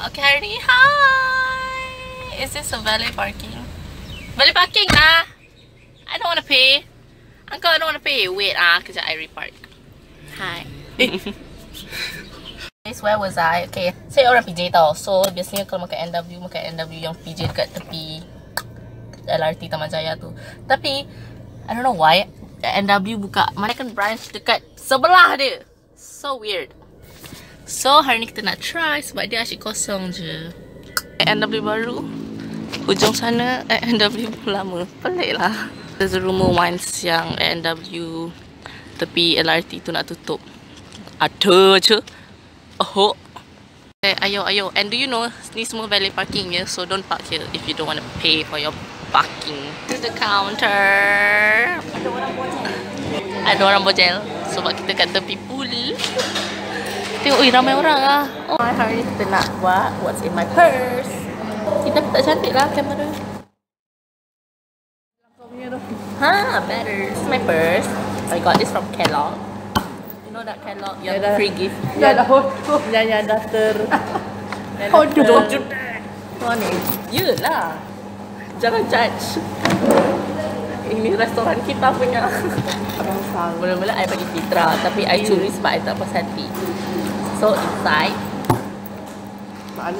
Okay, hi! Is this a valet parking? Valet parking lah! I don't want to pay. Uncle, I don't want to pay. Wait ah, kejap I repark. Hi. Guys, where was I? Okay, saya orang PJ tau. So, biasanya kalau makan NW, makan NW yang PJ dekat tepi LRT Taman Jaya tu. Tapi, I don't know why, NW buka mana kan branch dekat sebelah dia. So weird. So, hari ni kita nak try sebab dia asyik kosong je. NW baru. Hujung sana NW lama. Pelik lah. There's a rumor once yang NW tepi LRT tu nak tutup. Ada je. Oh. Eh, ayo, ayo. And do you know, ni semua valet parking ya. So, don't park here if you don't want to pay for your parking. This is the counter. Ada orang bojel. Ada orang bojel. Sebab kita kat tepi pool. Tengok, ui ramai orang lah. Oh, hari ni kita nak buat what's in my purse. Kita tak cantik lah kamera. Ha, better. This is my purse. I got this from Kellogg. You know that Kellogg yang Yeah, dah. free gift. Dah dah hodoh. Yang yang dah ter... Hodoh. Mana ni? Yelah. Jangan judge. Ini restoran kita punya. Abang Mula-mula I bagi Fitra Tapi I curi sebab I tak puas hati So inside.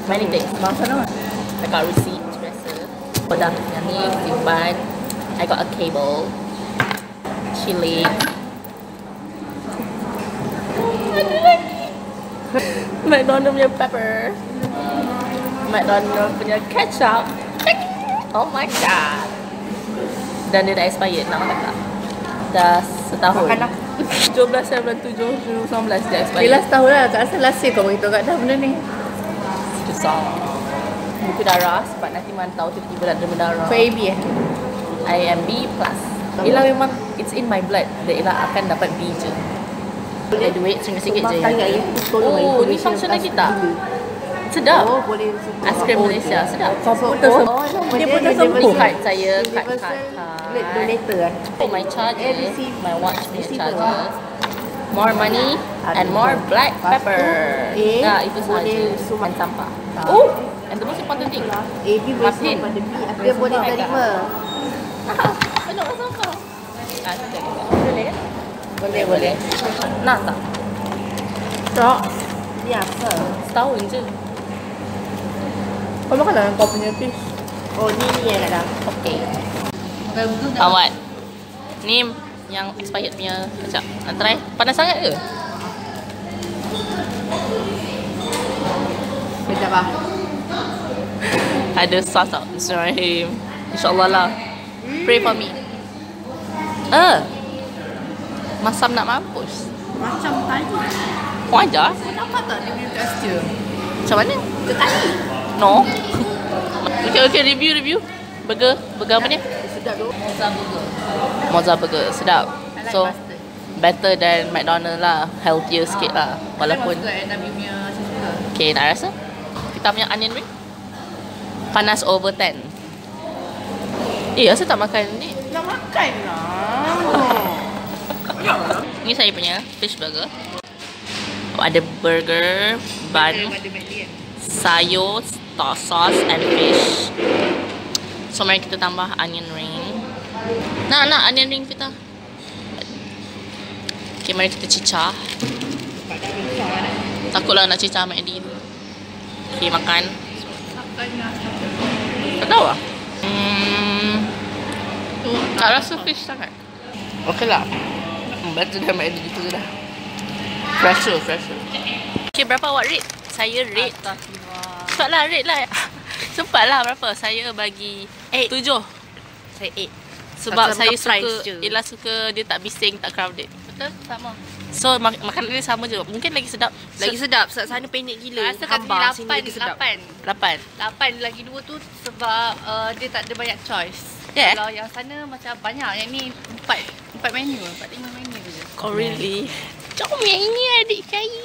Many things. I got receipt biasa Dah yang ni simpan I got a cable Chili. Ada lagi McDonald punya pepper. McDonald punya ketchup. Oh my god. Dan dia dah expired nak makan tak? Dah setahun. Makan lah. 12 bulan 7 2019 dia expired Yelah setahun lah. Tak rasa last year kau beritahu kat dah benda ni. Susah Buku darah sebab nanti mantau tiba-tiba nak ada berdarah For AB eh? I am B plus Ila memang It's in my blood That Ila akan dapat B je Ada duit RM1 je Makan kat you. Tolong Oh, ni function lagi tak? dulu. Sedap Oh, boleh sembuh. Aiskrim Oh, Malaysia dia. Sedap Dia oh, oh, dia pun universal- Card saya card Blade donator eh? Oh, my charger Eh, My watch punya charger More money And more black pepper A, Nah, itu sahaja. Dan sampah Tak. Oh And the most important thing pada B. Dia Boleh boleh sembuh terima. Penuh rasa kau. Ah, sekejap, sekejap. Boleh kan? Boleh, boleh. Nak tak? Tak. Biasa. Setahun je. Kau makan lah kau punya fish. Oh, ni ni yang ada. Okay. Awat. Ni yang expired punya kejap. Nak try? Panas sangat ke? Sekejap lah. Ada sos tak? Bismillahirrahmanirrahim. InsyaAllah lah. Pray for me. Ah. Masam nak mampus. Macam tadi. Kau ajar? Kau nampak tak dia punya texture? Macam mana? Dia tadi. No. Okay, okay. Review, review. Burger. Burger apa ni? Sedap tu. Moza burger. Mozza Burger. Sedap. Like So, better than McDonald lah. Healthier sikit lah. Walaupun... Okay, nak rasa? Kita punya onion ring? Panas over 10. Eh, asal tak makan ni? Nak makan lah. Ni saya punya fish burger. Oh, ada burger, bun, McLean. sayur, sto- sauce and fish. So, mari kita tambah onion ring. Nak, nak onion ring kita. Okay, mari kita cicah. Takutlah nak cicah McD tu. Okay, makan. Tak tahu lah. Hmm, tak rasa fish sangat. Okay lah. Hmm, better than gitu je dah. Fresher, fresher. Okay, berapa awak rate? Saya rate. Cepat lah, rate lah. Cepat lah berapa? Saya bagi Eight. tujuh. Saya eight. Sebab Macam saya suka, je. Ella suka dia tak bising, tak crowded. Betul? Sama. So, mak- makanan dia sama je. Mungkin lagi sedap. Lagi sedap. Sebab sana pendek gila. Rasa kat sini Hambar sini 8, lagi sedap. 8. Lapan. 8 lagi dua tu sebab uh, dia tak ada banyak choice. Yeah. Kalau yang sana macam banyak. Yang ni 4 4 menu, 4 5 menu je. Oh, really? Comel ni adik saya.